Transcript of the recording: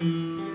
Mm-hmm.